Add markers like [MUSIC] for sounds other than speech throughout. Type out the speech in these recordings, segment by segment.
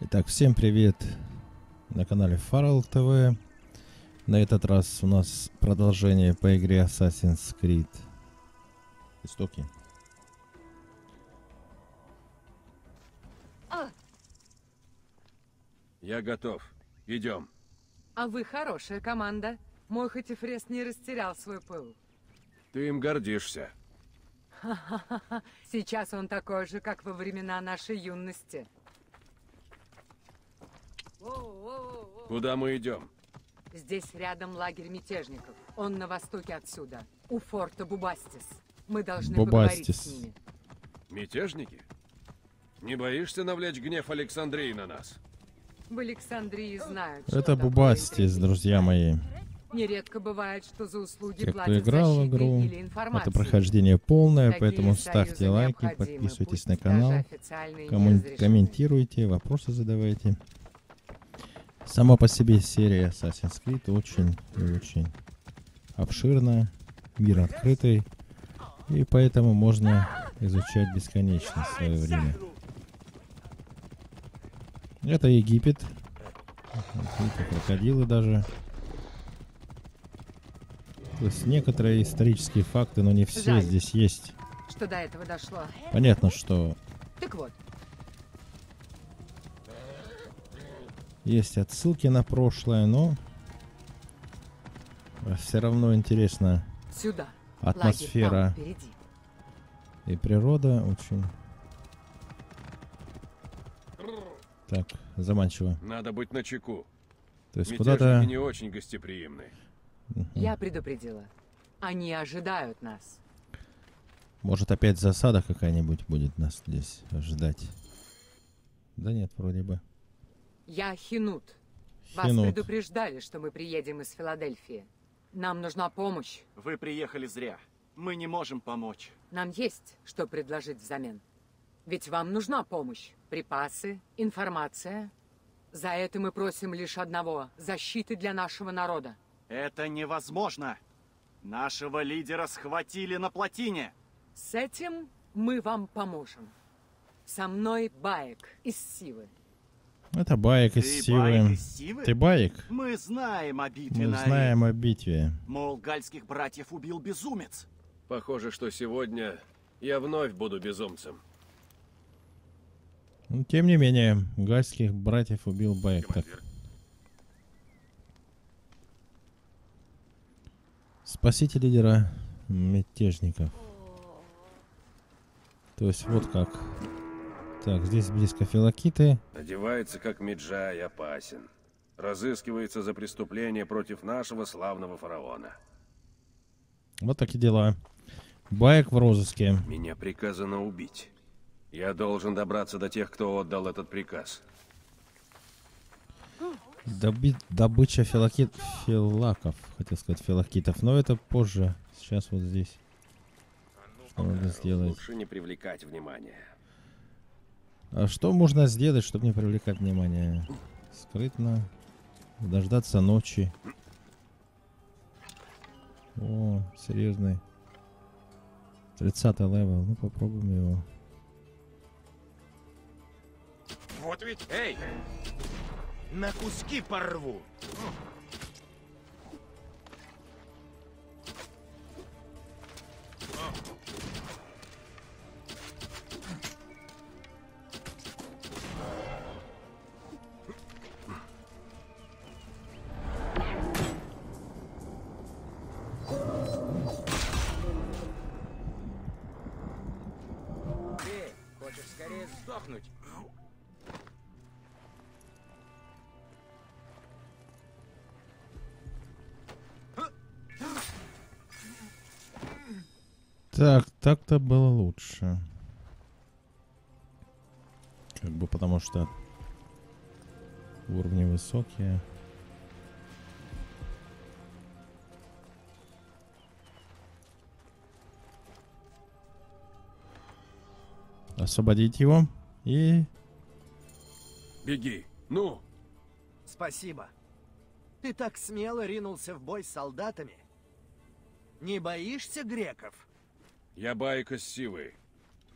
Итак, всем привет на канале Farrell TV. На этот раз у нас продолжение по игре Assassin's Creed. Истоки. Я готов. Идем. А вы хорошая команда. Мой Хатифрест не растерял свой пыл. Ты им гордишься. [LAUGHS] Сейчас он такой же, как во времена нашей юности. Куда мы идем? Здесь рядом лагерь мятежников. Он на востоке отсюда, у форта Бубастис. Мы должны поговорить Бубастис. с ними. Мятежники? Не боишься навлечь гнев Александрии на нас? В Александрии знают, что Это Бубастис, друзья мои. Нередко бывает, что за услуги Те, кто играл в игру. Это прохождение полное, Такие поэтому ставьте лайки, подписывайтесь на канал, комментируйте, вопросы задавайте. Сама по себе серия Assassin's Creed очень и очень обширная, мир открытый, и поэтому можно изучать бесконечно свое время. Это Египет. Видите, крокодилы даже. То есть некоторые исторические факты, но не все Жаль. здесь есть. Что до этого дошло. Понятно, что Так вот, есть отсылки на прошлое, но все равно интересно. сюда. Атмосфера Лагерь и природа очень... Так, заманчиво. Надо быть начеку. То есть куда-то... не очень гостеприимны. Я предупредила. Они ожидают нас. Может опять засада какая-нибудь будет нас здесь ожидать. Да нет, вроде бы. Я Хинут. Вас Хинут. предупреждали, что мы приедем из Филадельфии. Нам нужна помощь. Вы приехали зря. Мы не можем помочь. Нам есть что предложить взамен. Ведь вам нужна помощь. Припасы, информация. За это мы просим лишь одного – защиты для нашего народа. Это невозможно. Нашего лидера схватили на плотине. С этим мы вам поможем. Со мной Баек из Сивы. Это Баек из Ты Сивы. Байк из Сивы? Ты Баек? Мы знаем о битве Мы на знаем о битве. Мол, гальских братьев убил безумец. Похоже, что сегодня я вновь буду безумцем. Но, тем не менее, гальских братьев убил Баек. Так, спасите лидера мятежников. То есть вот как. Так, здесь близко филокиты. Одевается как Меджа и опасен. Разыскивается за преступление против нашего славного фараона. Вот такие дела. Баек в розыске. Меня приказано убить. Я должен добраться до тех, кто отдал этот приказ. Доби- добыча филокит... филаков, хотел сказать филокитов, но это позже. Сейчас вот здесь. Что надо сделать? Лучше не привлекать внимания. А что можно сделать, чтобы не привлекать внимание? Скрытно. Дождаться ночи. О, серьезный. 30 level. Ну попробуем его. Вот ведь, эй! На куски порву! Так, так-то было лучше. Как бы потому что уровни высокие. Освободить его и Беги. Ну, Спасибо. Ты так смело ринулся в бой с солдатами. Не боишься греков? Я Байк из Сивы.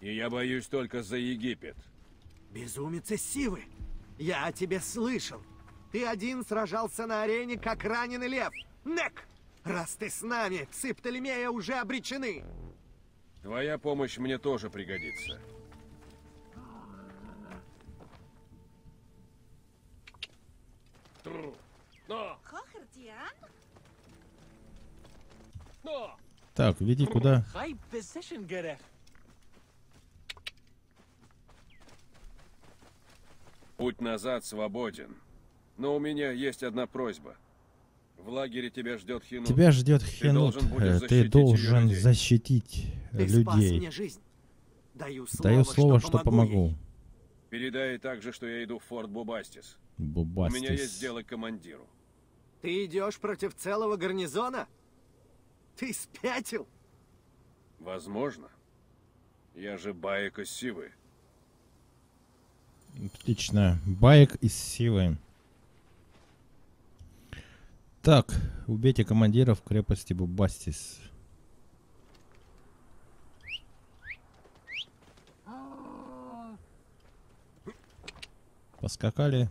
И я боюсь только за Египет. Безумец из Сивы. Я о тебе слышал. Ты один сражался на арене, как раненый лев. Нек! Раз ты с нами, псы Птолемея уже обречены. Твоя помощь мне тоже пригодится. Так, веди куда? Путь назад свободен. Но у меня есть одна просьба. В лагере тебя ждет Хинут. Тебя ждет Хенут. должен будешь Э, Ты должен людей. защитить Ты спас людей. мне жизнь. Даю слово, Даю слово, что помогу. ей. Передай также, что я иду в форт Бубастис. У Бубастис. меня есть дело к командиру. Ты идешь против целого гарнизона? Ты спятил? Возможно. Я же Баек из Сивы. Отлично. Байк из Сивы. Так, убейте командиров крепости Бубастис. Поскакали.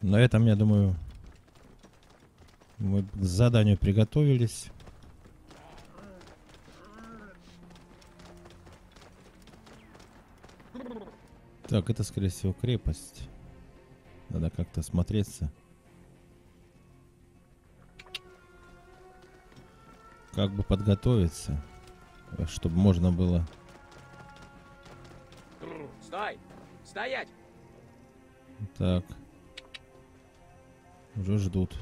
На этом, я думаю, мы к заданию приготовились. Так, это, скорее всего, крепость. Надо как-то смотреться. Как бы подготовиться, чтобы можно было... Стой! Стоять! Так. Уже ждут.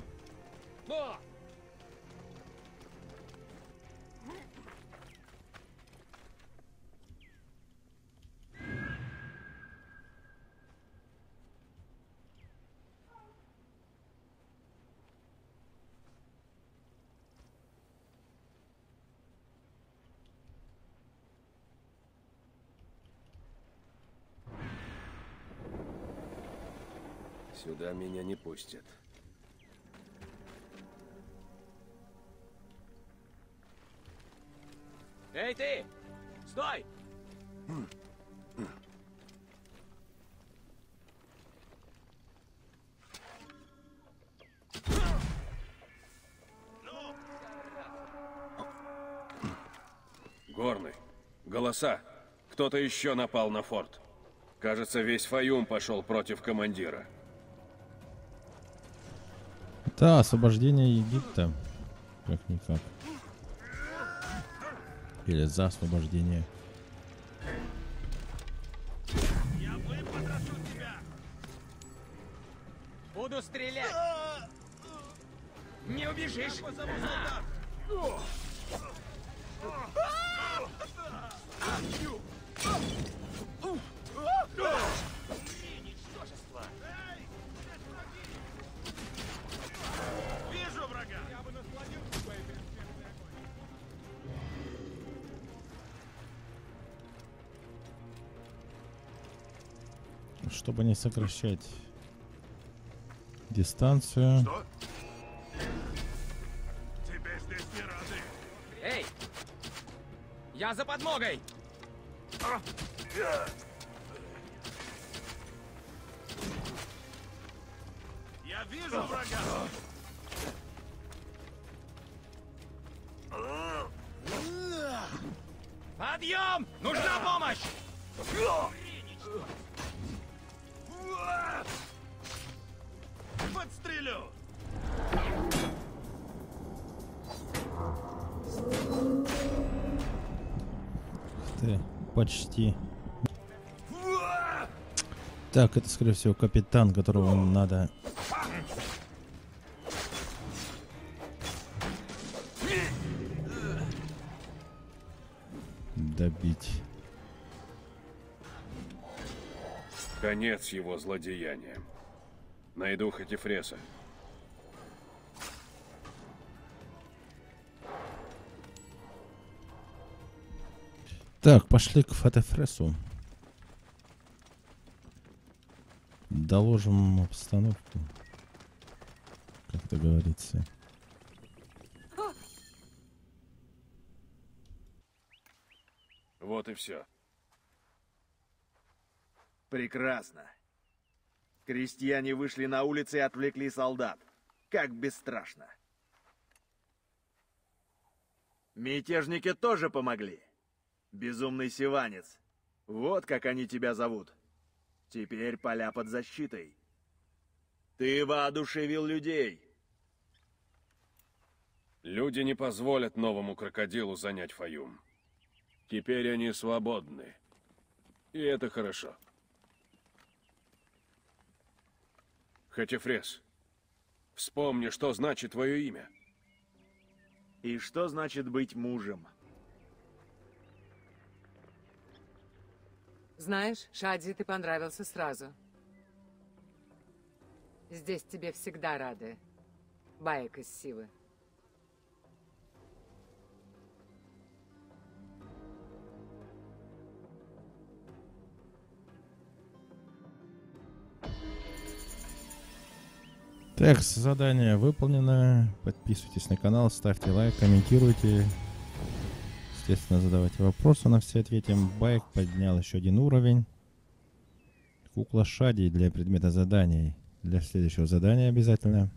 Сюда меня не пустят. Эй, ты! Стой! Горный. Голоса. Кто-то еще напал на форт. Кажется, весь Фаюм пошел против командира. Да, освобождение Египта. Как-никак. Или за освобождение. Буду стрелять! Не убежишь! Чтобы не сокращать дистанцию. Тебе здесь не рады. Эй! Я за подмогой! Я вижу врага. Подъем! Нужна помощь! Почти. Так, это, скорее всего, капитан, которого надо... Добить. Конец его злодеяниям. Найду Хатифреса. Так, пошли к Фатефресу. Доложим обстановку. Как это говорится. Вот и все. Прекрасно. Крестьяне вышли на улицы и отвлекли солдат. Как бесстрашно. Мятежники тоже помогли. Безумный сиванец. Вот как они тебя зовут. Теперь поля под защитой. Ты воодушевил людей. Люди не позволят новому крокодилу занять Фаюм. Теперь они свободны. И это хорошо. Хатифрес, вспомни, что значит твое имя. И что значит быть мужем? Знаешь, Шади, ты понравился сразу. Здесь тебе всегда рады. Баек из Сивы. Так, задание выполнено. Подписывайтесь на канал, ставьте лайк, комментируйте. Естественно, задавайте вопросы, на все ответим. Байк поднял еще один уровень. Кукла Шади для предмета заданий. Для следующего задания обязательно.